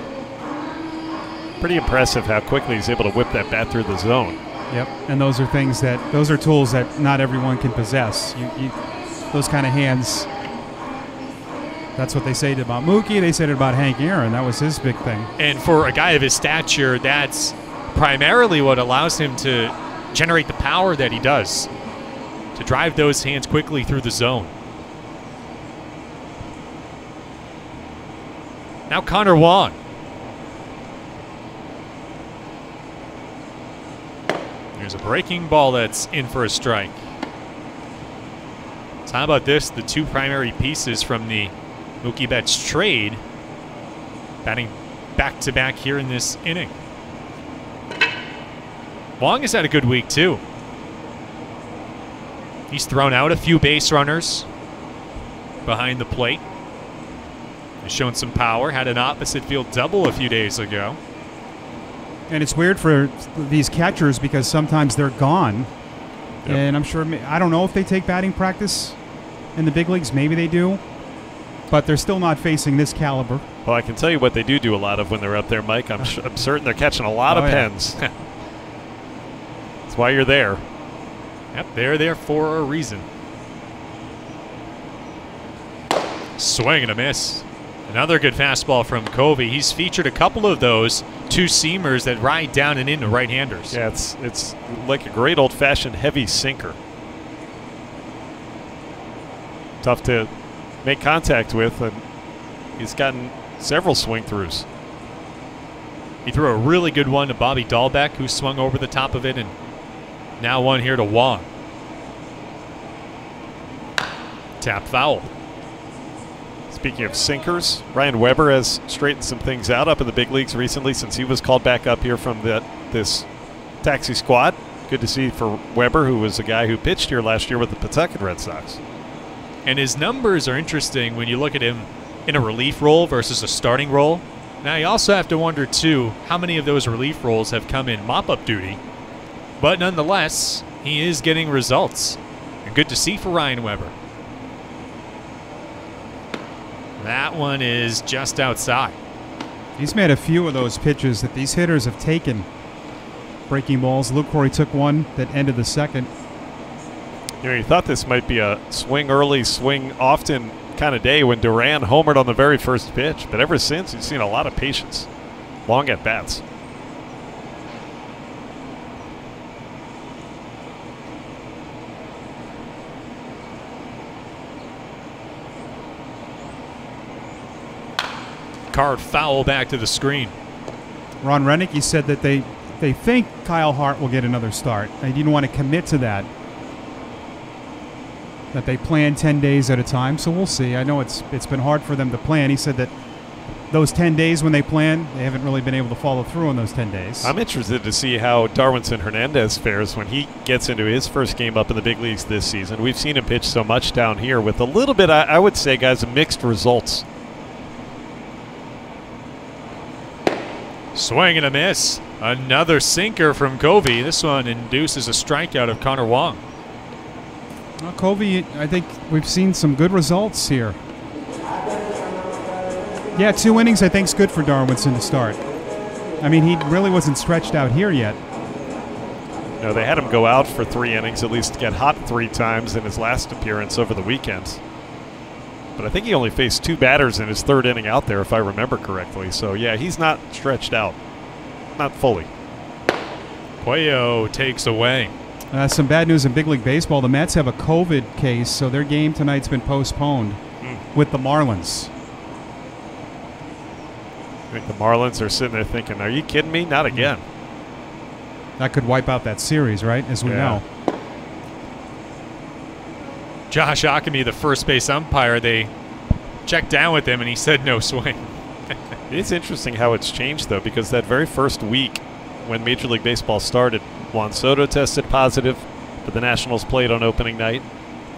Pretty impressive how quickly he's able to whip that bat through the zone. Yep. And those are things that those are tools that not everyone can possess. You, you those kind of hands. That's what they said about Mookie. They said it about Hank Aaron. That was his big thing. And for a guy of his stature, that's primarily what allows him to generate the power that he does to drive those hands quickly through the zone. Now Connor Wong. There's a breaking ball that's in for a strike. So how about this? The two primary pieces from the Mookie Betts trade batting back to back here in this inning. Wong has had a good week too. He's thrown out a few base runners behind the plate. He's shown some power, had an opposite field double a few days ago. And it's weird for these catchers because sometimes they're gone. Yep. And I'm sure, I don't know if they take batting practice in the big leagues. Maybe they do. But they're still not facing this caliber. Well, I can tell you what they do do a lot of when they're up there, Mike. I'm, sh- I'm certain they're catching a lot Oh, of yeah. pens. *laughs* That's why you're there. Yep, they're there for a reason. Swing and a miss. Another good fastball from Covey. He's featured a couple of those two seamers that ride down and into right-handers. Yeah, it's it's like a great old-fashioned heavy sinker. Tough to make contact with, and he's gotten several swing throughs. He threw a really good one to Bobby Dalbec, who swung over the top of it, and now one here to Wong. Tap foul. Speaking of sinkers, Ryan Weber has straightened some things out up in the big leagues recently since he was called back up here from the, this taxi squad. Good to see for Weber, who was a guy who pitched here last year with the Pawtucket Red Sox. And his numbers are interesting when you look at him in a relief role versus a starting role. Now, you also have to wonder, too, how many of those relief roles have come in mop up duty. But nonetheless, he is getting results. And good to see for Ryan Weber. That one is just outside. He's made a few of those pitches that these hitters have taken. Breaking balls. Lucroy took one that ended the second. You know, you thought this might be a swing early, swing often kind of day when Duran homered on the very first pitch, but ever since, you've seen a lot of patience, long at bats. Card foul back to the screen. Ron Roenicke, he said that they, they think Kyle Hart will get another start. They didn't want to commit to that. That they plan 10 days at a time, so we'll see. I know it's it's been hard for them to plan. He said that those 10 days when they plan, they haven't really been able to follow through on those 10 days. I'm interested to see how Darwinzon Hernandez fares when he gets into his first game up in the big leagues this season. We've seen him pitch so much down here with a little bit, I, I would say, guys, mixed results. Swing and a miss. Another sinker from Covey. This one induces a strikeout of Connor Wong. Well, Covey, I think we've seen some good results here. Yeah, two innings I think is good for Darwinzon to start. I mean, he really wasn't stretched out here yet. No, they had him go out for three innings, at least get hot three times in his last appearance over the weekend. But I think he only faced two batters in his third inning out there, if I remember correctly. So, yeah, he's not stretched out. Not fully. Puello takes away. Uh, some bad news in big league baseball. The Mets have a COVID case, so their game tonight's been postponed with the Marlins. I think the Marlins are sitting there thinking, are you kidding me? Not again. That could wipe out that series, right? As we Yeah. know. Josh Ockimey, the first base umpire, they checked down with him and he said no swing. *laughs* It's interesting how it's changed, though, because that very first week when Major League Baseball started, Juan Soto tested positive, but the Nationals played on opening night.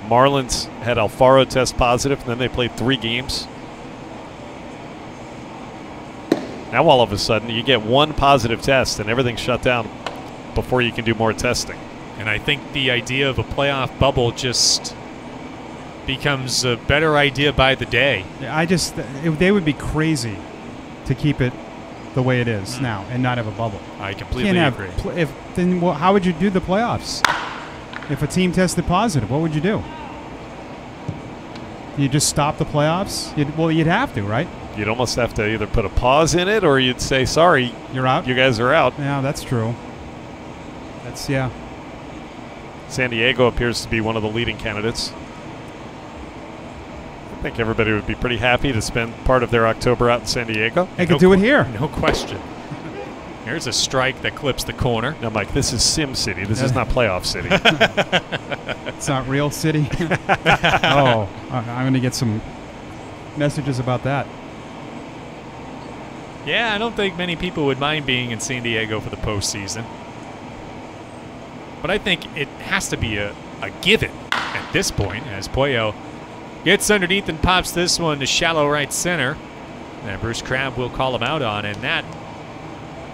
Marlins had Alfaro test positive, and then they played three games. Now, all of a sudden, you get one positive test, and everything's shut down before you can do more testing. And I think the idea of a playoff bubble just becomes a better idea by the day. I just, it, they would be crazy to keep it the way it is hmm. now and not have a bubble. I completely Can't have agree. pl- if then well, how would you do the playoffs? If a team tested positive, what would you do? You just stop the playoffs? You'd, well, you'd have to, right? You'd almost have to either put a pause in it or you'd say, sorry, You're out. you guys are out. yeah, that's true. That's yeah. San Diego appears to be one of the leading candidates. I think everybody would be pretty happy to spend part of their October out in San Diego. They No could do it here. No question. Here's a strike that clips the corner. Now, Mike, this is Sim City. This is not Playoff City. *laughs* It's not real city. *laughs* oh, I- I'm going to get some messages about that. Yeah, I don't think many people would mind being in San Diego for the postseason. But I think it has to be a, a given at this point as Puello gets underneath and pops this one to shallow right center. And Bruce Crabb will call him out on, and that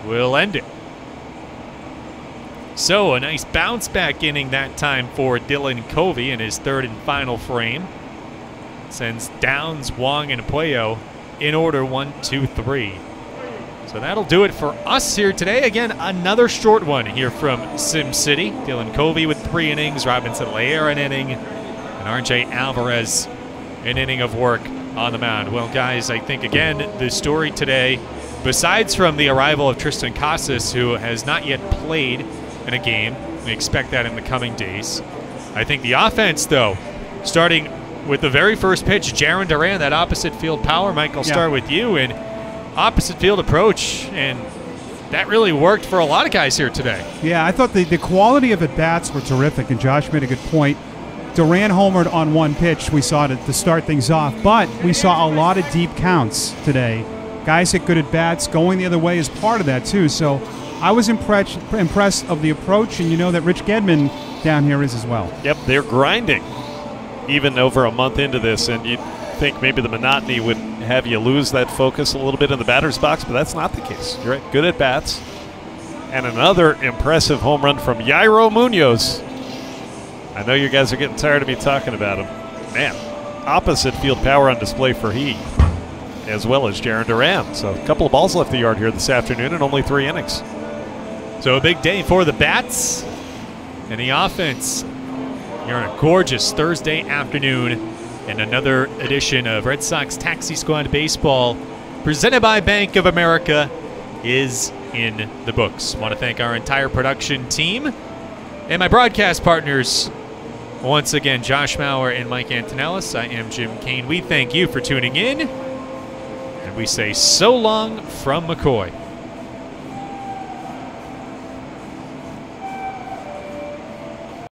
will end it. So a nice bounce back inning that time for Dylan Covey in his third and final frame. Sends Downs, Wong, and Puello in order one, two, three. So that'll do it for us here today. Again, another short one here from Sim City. Dylan Covey with three innings, Robinson Leyer an inning, and RJ Alvarez an inning of work on the mound. Well, guys, I think again the story today, besides from the arrival of Triston Casas, who has not yet played in a game, we expect that in the coming days. I think the offense, though, starting with the very first pitch, Jarren Duran, that opposite field power. Mike, I'll Yeah. start with you and opposite field approach, and that really worked for a lot of guys here today. Yeah, I thought the, the quality of at bats were terrific, and Josh made a good point. Duran homered on one pitch, we saw to, to start things off, but we saw a lot of deep counts today. Guys hit good at bats, going the other way is part of that, too. So I was impressed, impressed of the approach, and you know that Rich Gedman down here is as well. Yep, they're grinding even over a month into this, and you'd think maybe the monotony would have you lose that focus a little bit in the batter's box, but that's not the case. You're right, good at bats. And another impressive home run from Yairo Munoz. I know you guys are getting tired of me talking about him. Man, opposite field power on display for he, as well as Jarren Duran. So a couple of balls left the yard here this afternoon and only three innings. So a big day for the bats and the offense. You're on a gorgeous Thursday afternoon and another edition of Red Sox Taxi Squad Baseball presented by Bank of America is in the books. Want to thank our entire production team and my broadcast partners. Once again, Josh Maurer and Mike Antonellis. I am Jim Kane. We thank you for tuning in. And we say so long from McCoy.